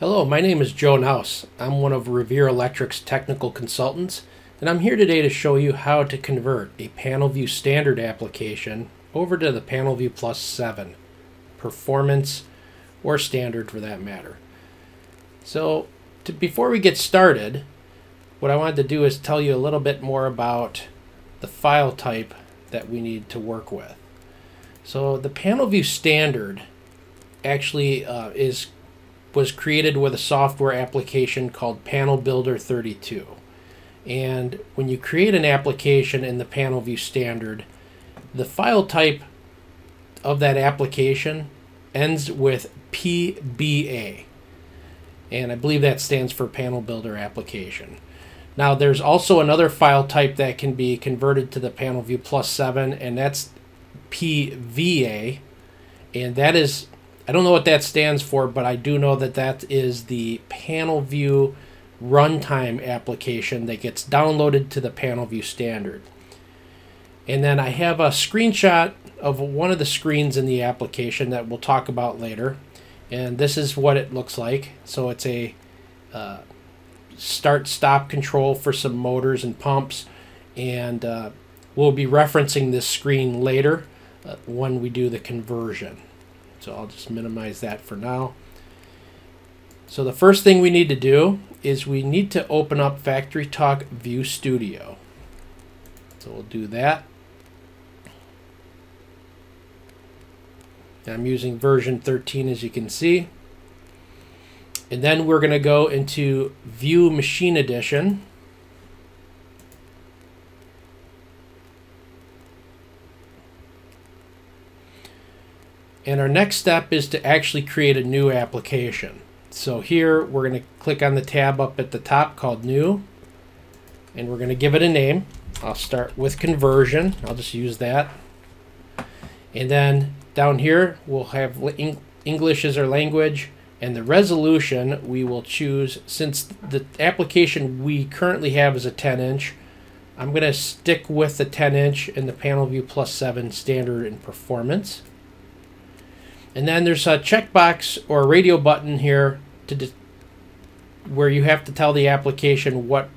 Hello, my name is Joe Naus. I'm one of Revere Electric's technical consultants, and I'm here today to show you how to convert a PanelView standard application over to the PanelView Plus 7, performance or standard for that matter. So, to, before we get started, what I wanted to do is tell you a little bit more about the file type that we need to work with. So, the PanelView standard actually uh, is was created with a software application called Panel Builder 32. And when you create an application in the PanelView standard, the file type of that application ends with PBA. And I believe that stands for Panel Builder Application. Now there's also another file type that can be converted to the PanelView Plus 7 and that's PVA. And that is I don't know what that stands for, but I do know that that is the PanelView runtime application that gets downloaded to the PanelView standard. And then I have a screenshot of one of the screens in the application that we'll talk about later. And this is what it looks like. So it's a uh, start stop control for some motors and pumps. And uh, we'll be referencing this screen later uh, when we do the conversion. So I'll just minimize that for now. So the first thing we need to do is we need to open up FactoryTalk View Studio. So we'll do that. I'm using version 13 as you can see. And then we're going to go into View Machine Edition. And our next step is to actually create a new application. So here we're going to click on the tab up at the top called New. And we're going to give it a name. I'll start with conversion. I'll just use that. And then down here we'll have English as our language. And the resolution we will choose, since the application we currently have is a 10 inch, I'm going to stick with the 10 inch in the PanelView Plus 7 standard and performance. And then there's a checkbox or a radio button here to where you have to tell the application what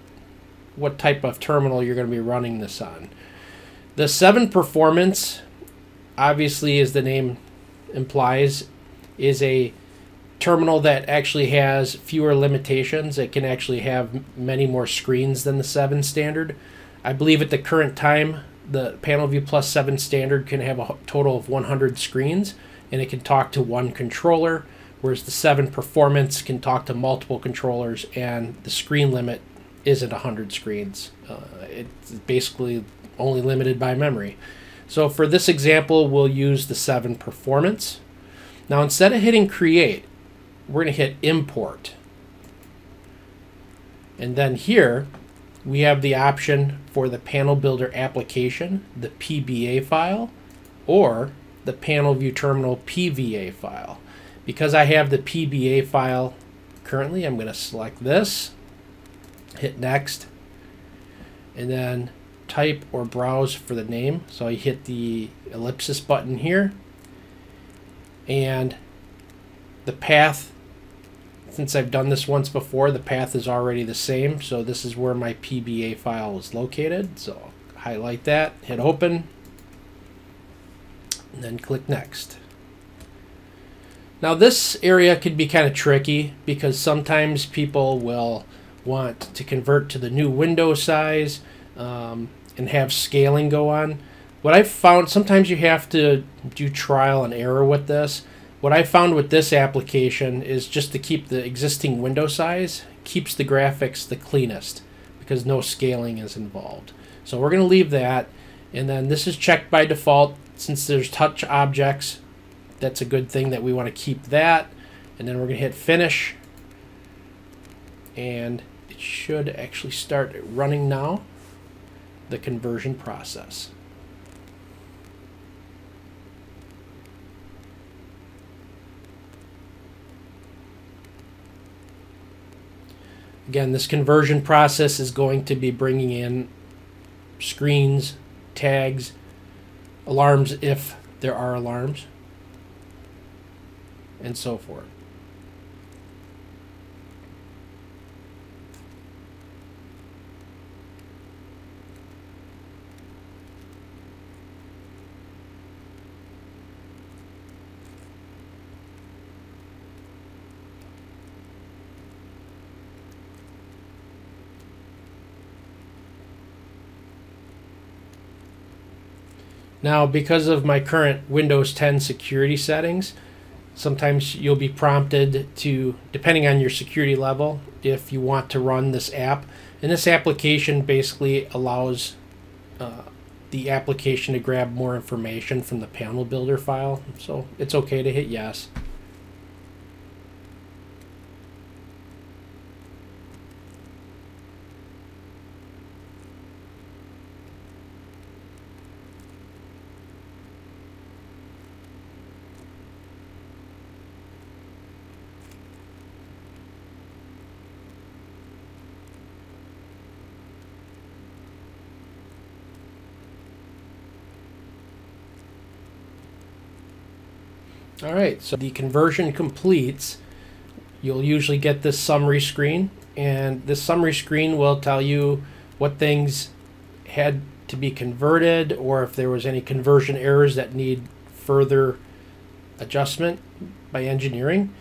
what type of terminal you're going to be running this on. The 7 performance obviously as the name implies is a terminal that actually has fewer limitations. It can actually have many more screens than the 7 standard. I believe at the current time the PanelView Plus 7 standard can have a total of 100 screens and it can talk to one controller, whereas the 7 Performance can talk to multiple controllers, and the screen limit isn't 100 screens. Uh, it's basically only limited by memory. So for this example, we'll use the 7 Performance. Now instead of hitting Create, we're going to hit Import. And then here, we have the option for the Panel Builder application, the PBA file, or the panel view terminal PVA file. Because I have the PBA file currently, I'm going to select this, hit next, and then type or browse for the name. So I hit the ellipsis button here, and the path, since I've done this once before, the path is already the same. So this is where my PBA file is located. So highlight that, hit open, and then click next. Now this area could be kind of tricky because sometimes people will want to convert to the new window size um, and have scaling go on. What I found, sometimes you have to do trial and error with this. What I found with this application is just to keep the existing window size, keeps the graphics the cleanest because no scaling is involved. So we're going to leave that. And then this is checked by default since there's touch objects, that's a good thing that we want to keep that. And then we're going to hit finish. And it should actually start running now, the conversion process. Again, this conversion process is going to be bringing in screens, tags, alarms if there are alarms, and so forth. Now, because of my current Windows 10 security settings, sometimes you'll be prompted to, depending on your security level, if you want to run this app. And this application basically allows uh, the application to grab more information from the panel builder file. So it's okay to hit yes. All right, so the conversion completes. You'll usually get this summary screen, and this summary screen will tell you what things had to be converted or if there was any conversion errors that need further adjustment by engineering.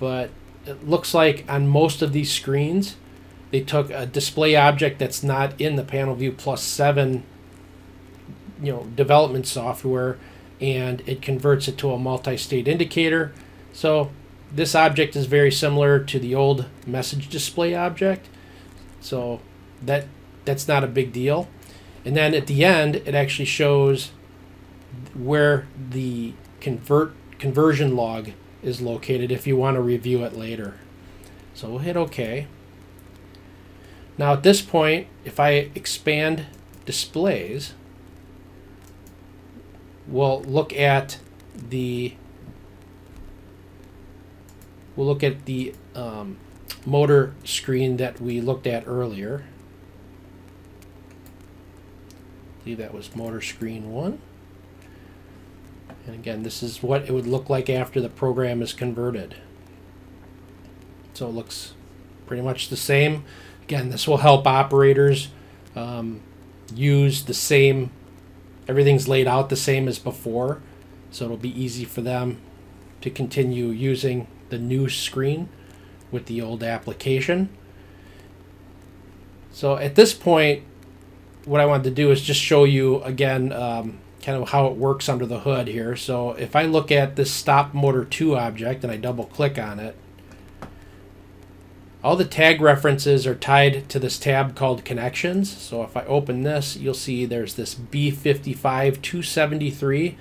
But it looks like on most of these screens, they took a display object that's not in the PanelView Plus 7 you know development software and it converts it to a multi-state indicator. So this object is very similar to the old message display object. So that that's not a big deal. And then at the end, it actually shows where the convert conversion log is located if you want to review it later. So we'll hit OK. Now at this point, if I expand displays, we'll look at the we'll look at the um, motor screen that we looked at earlier. I believe that was motor screen one. And again, this is what it would look like after the program is converted. So it looks pretty much the same. Again, this will help operators um, use the same everything's laid out the same as before so it'll be easy for them to continue using the new screen with the old application. So at this point what I wanted to do is just show you again um, kind of how it works under the hood here. So if I look at this stop motor 2 object and I double click on it all the tag references are tied to this tab called connections. So if I open this, you'll see there's this B55-273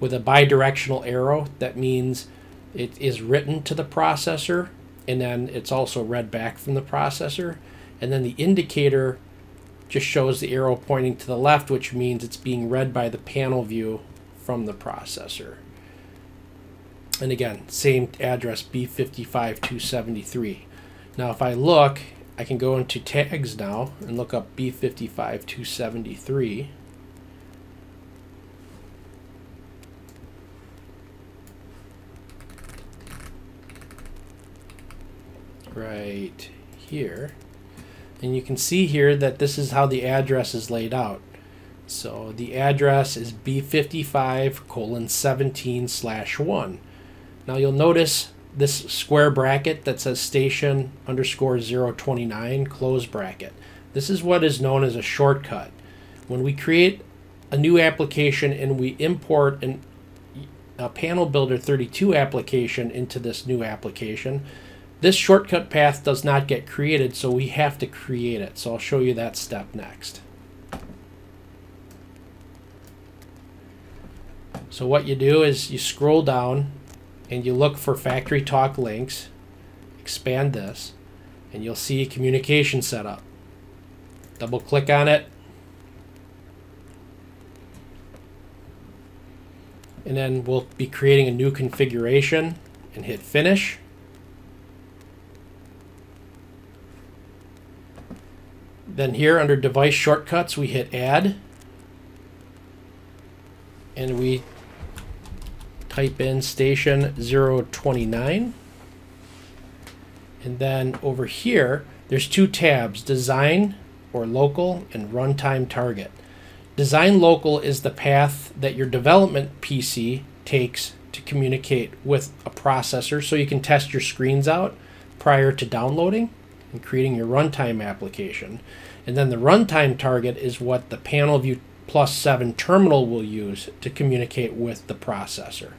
with a bidirectional arrow. That means it is written to the processor and then it's also read back from the processor. And then the indicator just shows the arrow pointing to the left, which means it's being read by the panel view from the processor. And again, same address B55273. Now if I look, I can go into tags now and look up B55273. Right here. And you can see here that this is how the address is laid out. So the address is B55 colon 17 slash 1. Now you'll notice this square bracket that says station underscore 029 close bracket. This is what is known as a shortcut. When we create a new application and we import an, a Panel Builder 32 application into this new application, this shortcut path does not get created, so we have to create it. So I'll show you that step next. So what you do is you scroll down and you look for FactoryTalk Linx, expand this, and you'll see communication setup. Double click on it. And then we'll be creating a new configuration and hit finish. Then here under device shortcuts, we hit add. And we type in station 029. And then over here, there's two tabs, design or local and runtime target. Design local is the path that your development PC takes to communicate with a processor so you can test your screens out prior to downloading and creating your runtime application. And then the runtime target is what the panel view plus 7 terminal will use to communicate with the processor.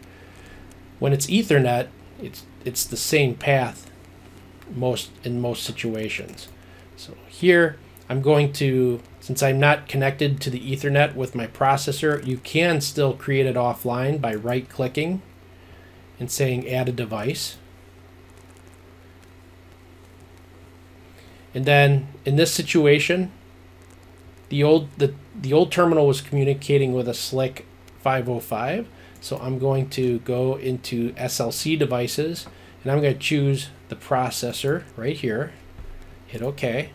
When it's Ethernet, it's it's the same path most in most situations. So here I'm going to since I'm not connected to the Ethernet with my processor, you can still create it offline by right clicking and saying add a device. And then in this situation, the old the, the old terminal was communicating with a SLC 505. So I'm going to go into SLC devices and I'm going to choose the processor right here. Hit OK.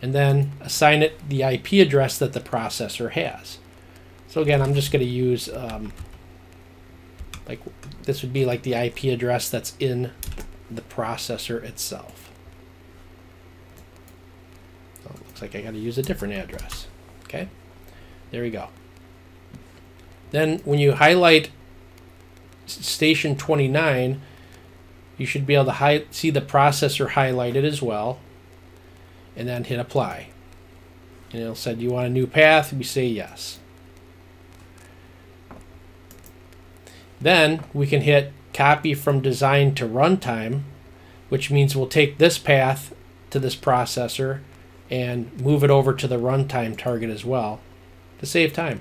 And then assign it the IP address that the processor has. So again, I'm just going to use um, like this would be like the IP address that's in the processor itself. So it looks like I got to use a different address. Okay, there we go. Then when you highlight station 29, you should be able to see the processor highlighted as well. And then hit apply. And it'll say, do you want a new path? We say yes. Then we can hit copy from design to runtime, which means we'll take this path to this processor and move it over to the runtime target as well to save time.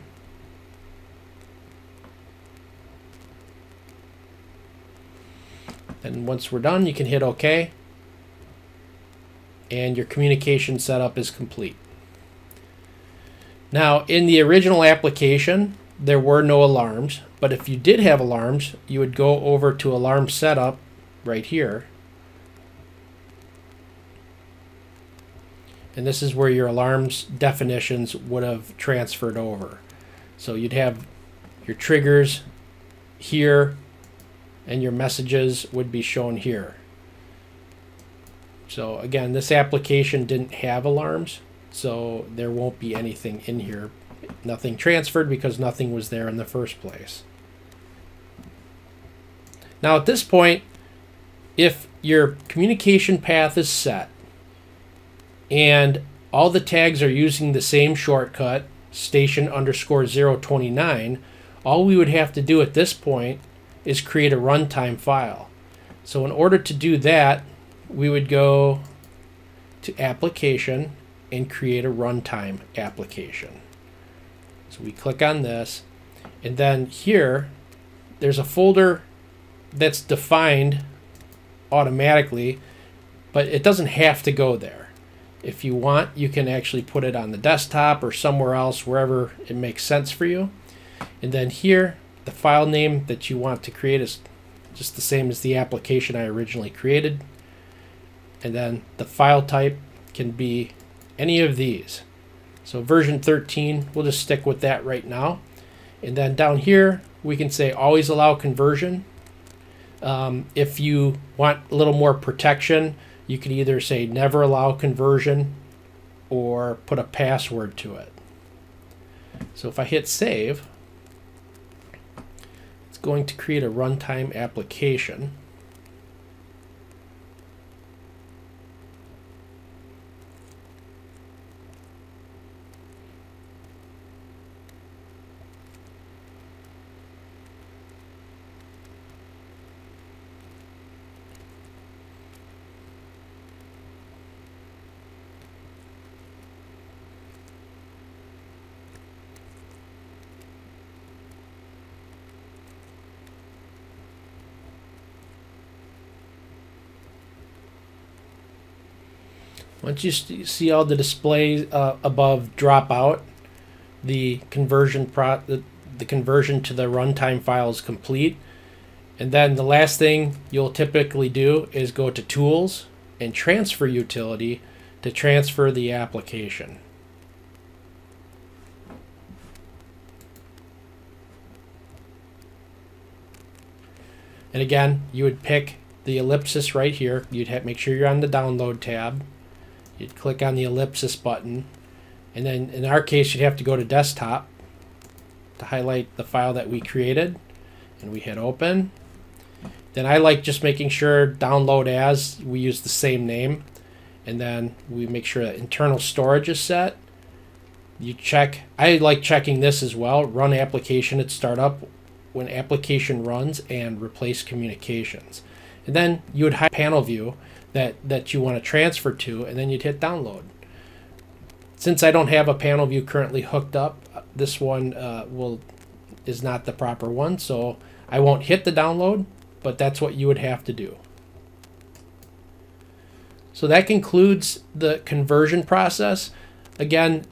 And once we're done, you can hit OK. And your communication setup is complete. Now, in the original application, there were no alarms. But if you did have alarms, you would go over to alarm setup right here. And this is where your alarms definitions would have transferred over. So you'd have your triggers here and your messages would be shown here. So again, this application didn't have alarms, so there won't be anything in here. Nothing transferred because nothing was there in the first place. Now at this point, if your communication path is set and all the tags are using the same shortcut, station underscore 029, all we would have to do at this point is create a runtime file. So in order to do that, we would go to application and create a runtime application. So we click on this and then here there's a folder that's defined automatically but it doesn't have to go there. If you want you can actually put it on the desktop or somewhere else wherever it makes sense for you. And then here the file name that you want to create is just the same as the application I originally created. And then the file type can be any of these. So version 13, we'll just stick with that right now. And then down here, we can say always allow conversion. Um, if you want a little more protection, you can either say never allow conversion or put a password to it. So if I hit save, going to create a runtime application. Once you see all the displays uh, above drop out, the conversion pro the, the conversion to the runtime file is complete. And then the last thing you'll typically do is go to Tools and Transfer Utility to transfer the application. And again, you would pick the ellipsis right here. You'd have, make sure you're on the download tab you'd click on the ellipsis button and then in our case you'd have to go to desktop to highlight the file that we created and we hit open then I like just making sure download as we use the same name and then we make sure that internal storage is set you check, I like checking this as well, run application at startup when application runs and replace communications. And then you would hide panel view that, that you want to transfer to, and then you'd hit download. Since I don't have a panel view currently hooked up, this one uh, will is not the proper one, so I won't hit the download, but that's what you would have to do. So that concludes the conversion process. Again,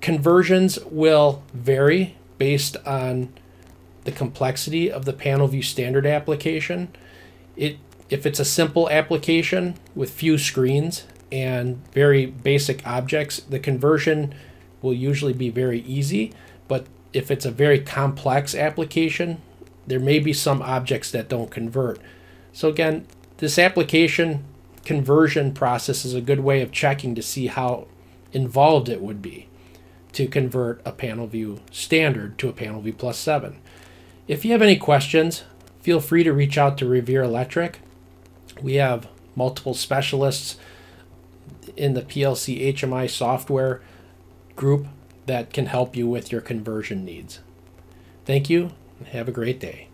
conversions will vary based on the complexity of the panel view standard application. It if it's a simple application with few screens and very basic objects, the conversion will usually be very easy. But if it's a very complex application, there may be some objects that don't convert. So again, this application conversion process is a good way of checking to see how involved it would be to convert a panel view standard to a panel view plus 7. If you have any questions, feel free to reach out to Revere Electric. We have multiple specialists in the PLC HMI software group that can help you with your conversion needs. Thank you have a great day.